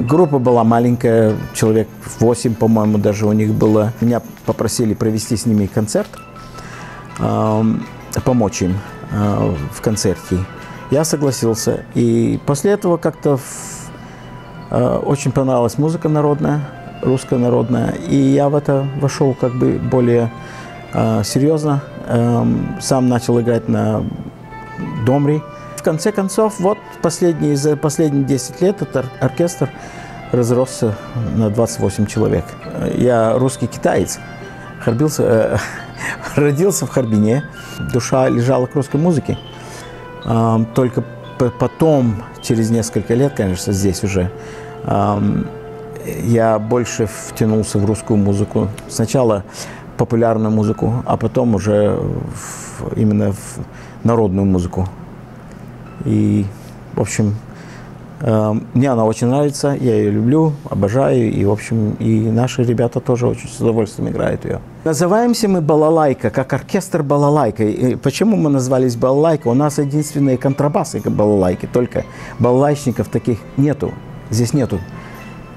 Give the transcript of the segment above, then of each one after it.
Группа была маленькая, человек 8, по-моему, даже у них было. Меня попросили провести с ними концерт, помочь им в концерте. Я согласился. И после этого как-то очень понравилась музыка народная, русская народная. И я в это вошел как бы более серьезно. Сам начал играть на домре. Конце концов, вот последние, за последние 10 лет этот оркестр разросся на 28 человек. Я русский китаец, Харбился, э, родился в Харбине, душа лежала к русской музыке. Э, только потом, через несколько лет, конечно, здесь уже, э, я больше втянулся в русскую музыку. Сначала популярную музыку, а потом уже в, именно в народную музыку. И, в общем, э, мне она очень нравится, я ее люблю, обожаю, и, в общем, и наши ребята тоже очень с удовольствием играют ее. Называемся мы «Балалайка», как оркестр «Балалайка». И почему мы назвались «Балалайка»? У нас единственные контрабасы «Балалайки», только балалайчников таких нету, здесь нету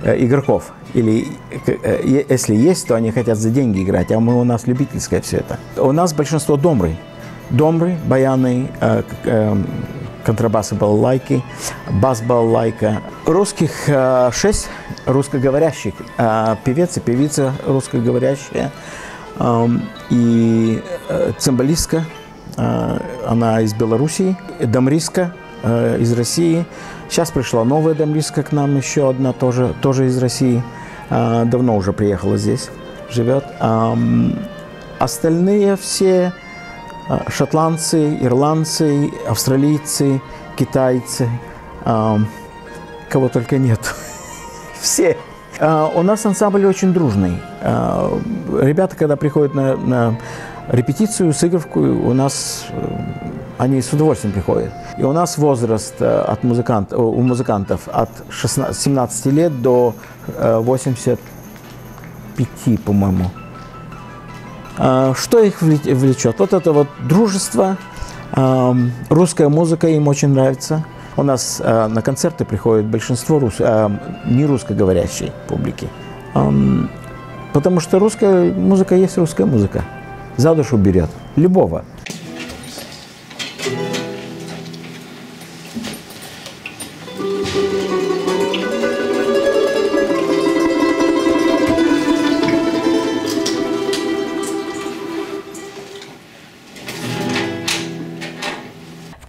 э, игроков. Или э, если есть, то они хотят за деньги играть, а мы у нас любительское все это. У нас большинство домры. Домры, баяны, контрабасы балалайки, бас балалайка. Русских э, шесть русскоговорящих, э, певец и певица русскоговорящая. Эм, и э, цимбалистка, она из Белоруссии, дамристка из России. Сейчас пришла новая дамристка к нам, еще одна тоже, тоже из России. Давно уже приехала здесь, живет. Эм, остальные все шотландцы, ирландцы, австралийцы, китайцы, а, кого только нет. Все. А, у нас ансамбль очень дружный. Ребята, когда приходят на, на репетицию, сыгровку, у нас они с удовольствием приходят. И у нас возраст э, от музыкант, у музыкантов от 16, 17 лет до 85, э, по-моему. А, что их влечет? Вот это вот дружество, русская музыка им очень нравится. У нас а, на концерты приходит большинство рус... А, не русскоговорящей публики. Потому что русская музыка есть русская музыка. За душу берет. Любого.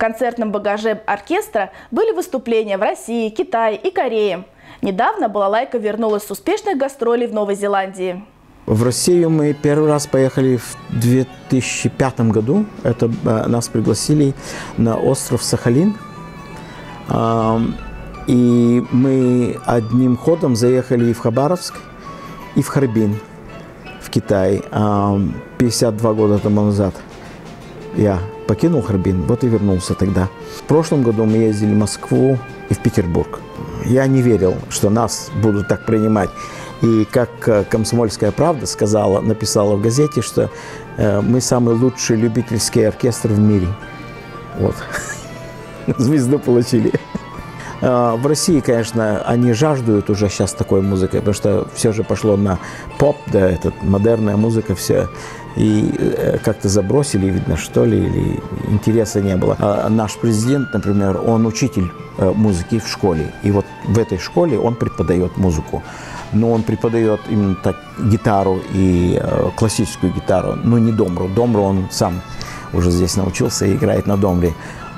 Концертном багаже оркестра были выступления в России, Китае и Корее. Недавно балалайка вернулась с успешных гастролей в Новой Зеландии. В Россию мы первый раз поехали в 2005 году. Это э, нас пригласили на остров Сахалин. И мы одним ходом заехали и в Хабаровск, и в Харбин, в Китай, 52 года тому назад. Я покинул Харбин, вот и вернулся тогда. В прошлом году мы ездили в Москву и в Петербург. Я не верил, что нас будут так принимать. И как э, «Комсомольская правда» сказала, написала в газете, что э, мы самый лучший любительский оркестр в мире. Вот. Звезду получили. Э, в России, конечно, они жаждут уже сейчас такой музыкой, потому что все же пошло на поп, да, этот модерная музыка, все и э, как-то забросили, видно, что ли, или интереса не было. А наш президент, например, он учитель э, музыки в школе, и вот в этой школе он преподает музыку. Но он преподает именно так гитару и э, классическую гитару, но не домру. Домру он сам уже здесь научился и играет на домре.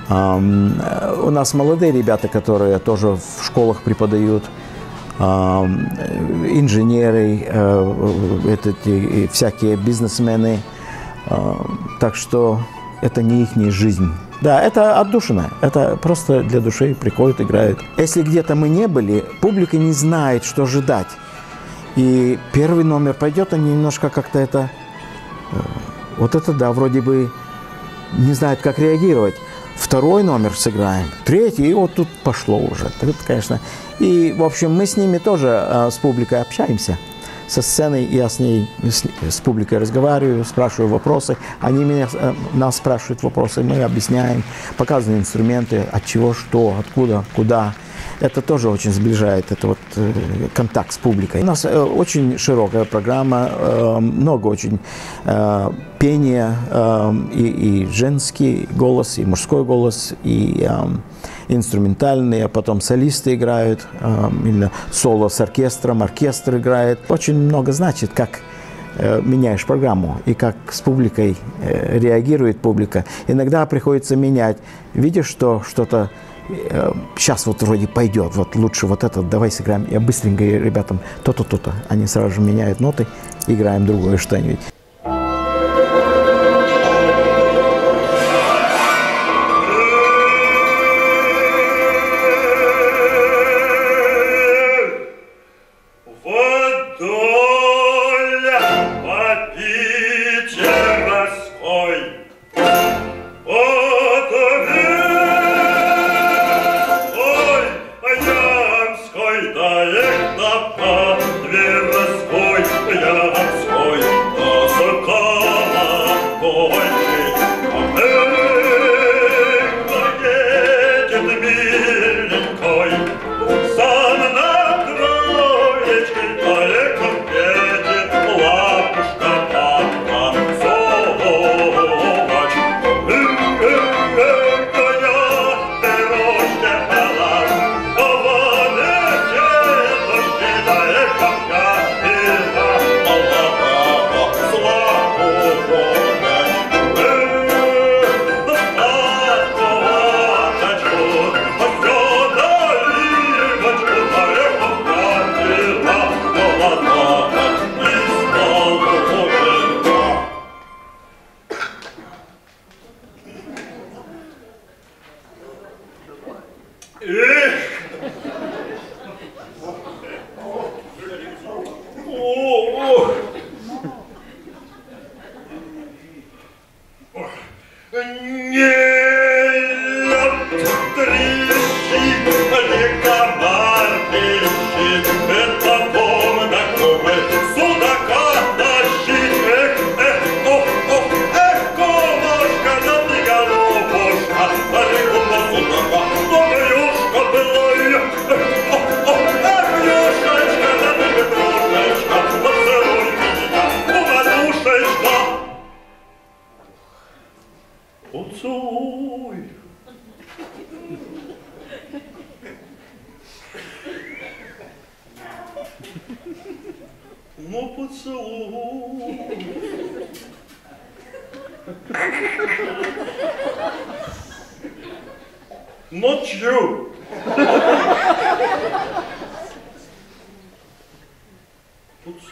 У нас молодые ребята, которые тоже в школах преподают, инженеры, э, это, всякие бизнесмены. Так что это не их жизнь. Да, это отдушина. Это просто для души приходят, играют. Если где-то мы не были, публика не знает, что ожидать. И первый номер пойдет, они немножко как-то это... Э, вот это да, вроде бы не знают, как реагировать второй номер сыграем, третий, и вот тут пошло уже. Это, конечно. И, в общем, мы с ними тоже, а, с публикой общаемся. со сцены, я с ней, с, с публикой разговариваю, спрашиваю вопросы, они меня, э, нас спрашивают вопросы, мы объясняем, показываем инструменты, от чего, что, откуда, куда. Это тоже очень сближает, это вот э, контакт с публикой. У нас э, очень широкая программа, много очень пения, и, и женский голос, и мужской голос, и инструментальные, а потом солисты играют, э, именно соло с оркестром, оркестр играет. Очень много значит, как э, меняешь программу и как с публикой э, реагирует публика. Иногда приходится менять. Видишь, что что-то сейчас вот вроде пойдет, вот лучше вот это, давай сыграем. Я быстренько ребятам то-то, то-то. Они сразу же меняют ноты, играем другое что-нибудь.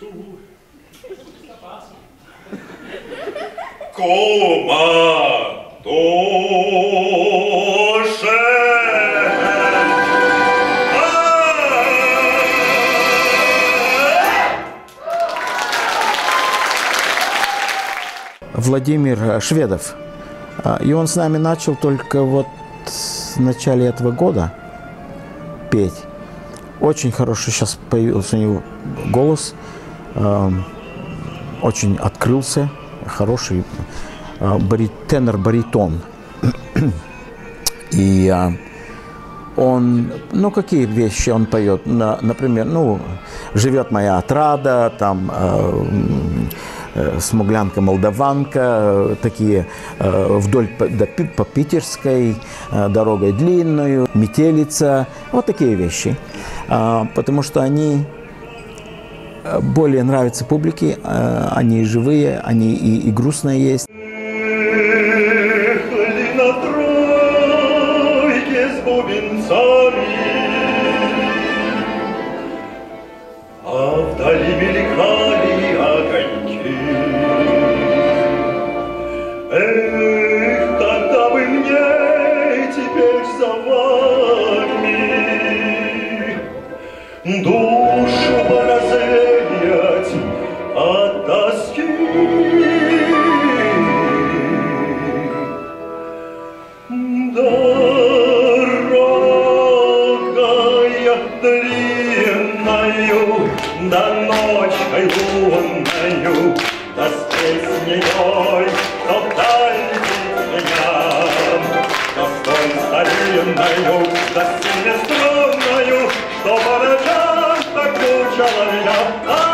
Поцелуй. Кома тоже. Владимир Шведов. А, И он с нами начал только вот в начале этого года петь. Очень хороший сейчас появился у него голос. Эм, Очень открылся. Хороший э, бари- тенор-баритон. И а, он, ну, какие вещи он поет? На- например, ну, «Живет моя отрада», там, э, э, «Смуглянка-молдаванка», э, такие э, «Вдоль по, Питерской», э, «Дорогой длинную», «Метелица», вот такие вещи. Потому что они э, более нравятся публике, э, они живые, они и, и грустные есть. Ночкой лунною, да с песней той, Что вдаль меня, Да с той старинною, да с семиструнною, Что по ночам так мучила меня.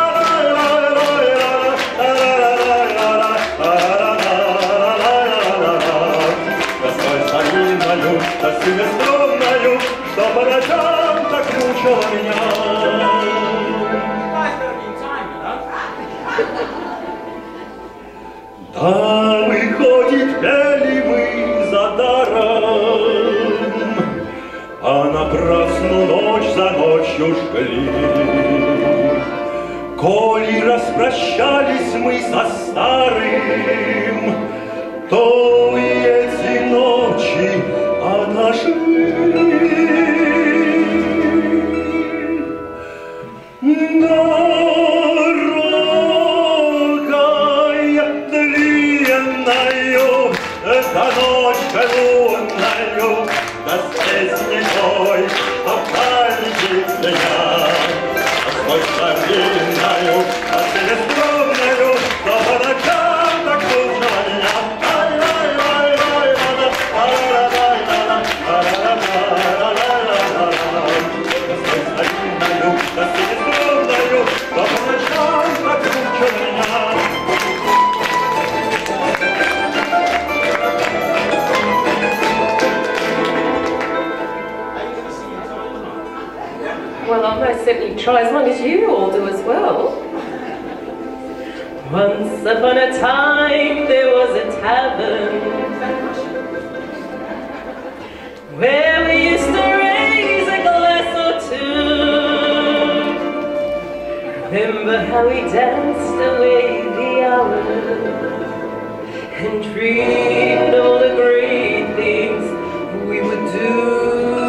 Напрасну ночь за ночью жгли. Коли распрощались мы со старым, То и эти ночи отошли. Дорогая длинною, да ночь лунною, I'll most certainly try as long as you all do as well. Once upon a time there was a tavern where we used to raise a glass or two. Remember how we danced away the hours and dreamed all the great things we would do.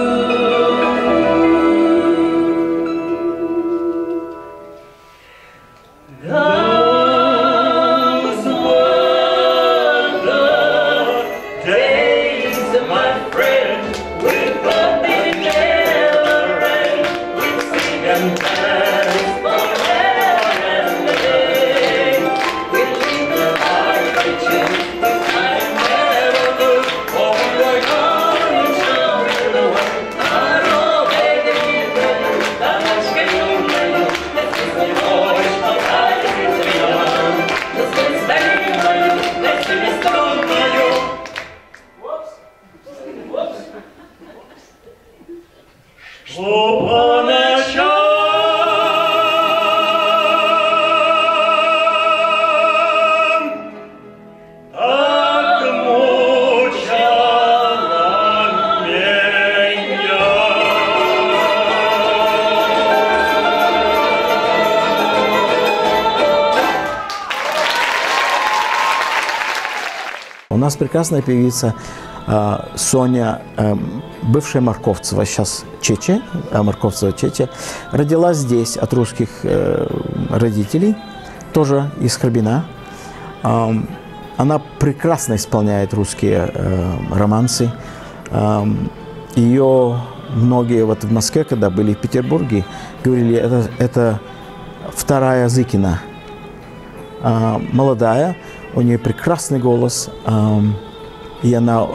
Нас прекрасная певица э, Соня, э, бывшая Марковцева, сейчас Чече, а Марковцева Чече, родилась здесь от русских э, родителей, тоже из Харбина. Она прекрасно исполняет русские э, романсы. Ее многие вот в Москве, когда были в Петербурге, говорили, это, это вторая Зыкина. А, молодая, у нее прекрасный голос, и она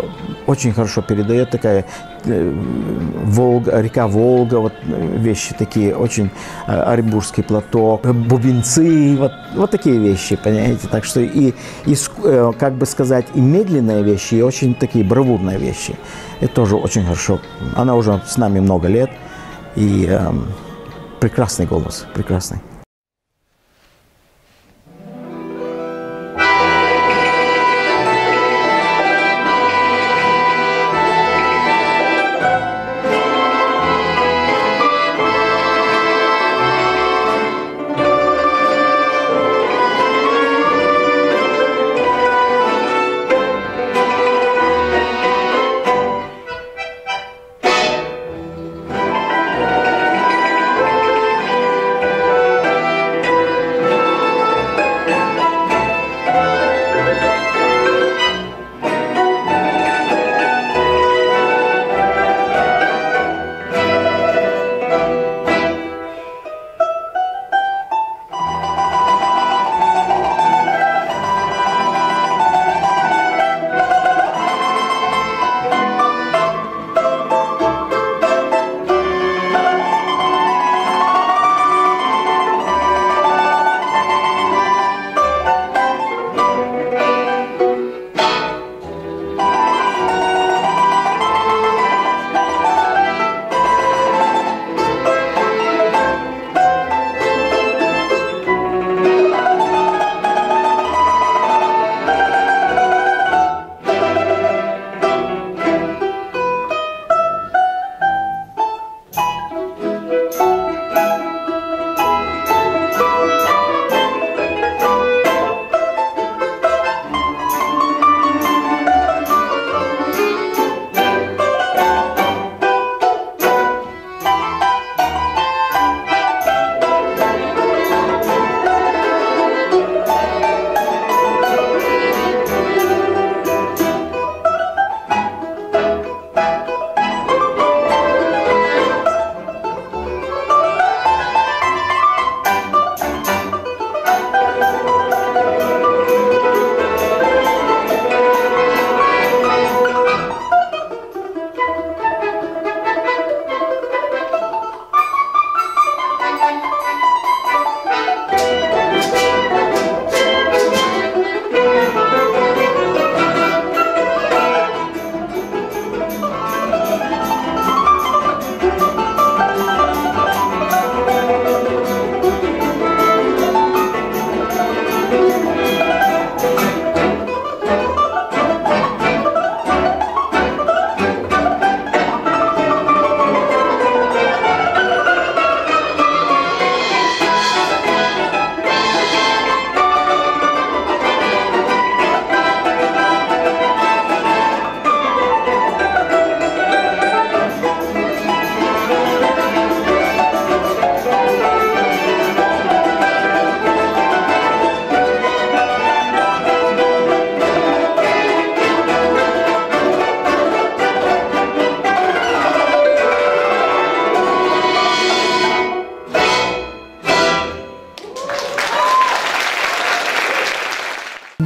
очень хорошо передает такая э, Волга, река Волга, вот э, вещи такие, очень э, Оренбургский платок, э, бубенцы, вот, вот такие вещи, понимаете, так что и, и э, как бы сказать, и медленные вещи, и очень такие бравурные вещи, это тоже очень хорошо. Она уже с нами много лет, и эм, прекрасный голос, прекрасный.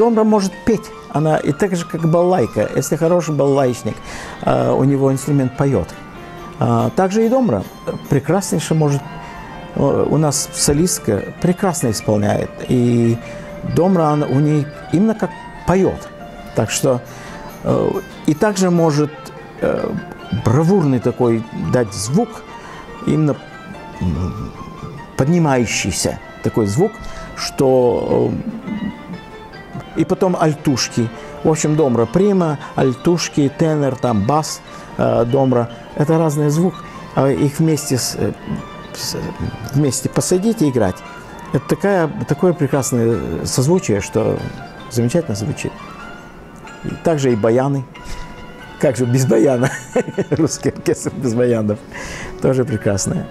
Домра может петь. Она и так же, как балалайка. Если хороший балалайчник, э, у него инструмент поет. А, также и домра прекраснейше может э, у нас солистка прекрасно исполняет. И домра она, у ней именно как поет. Так что э, и также может э, бравурный такой дать звук, именно поднимающийся такой звук, что э, и потом альтушки. В общем, домра прима, альтушки, тенор, там бас э, домра. Это разный звук. А их вместе, э, с- вместе посадить и играть. Это такая, такое прекрасное созвучие, что замечательно звучит. И также и баяны. Как же без баяна? Русский оркестр без баянов. Тоже прекрасное.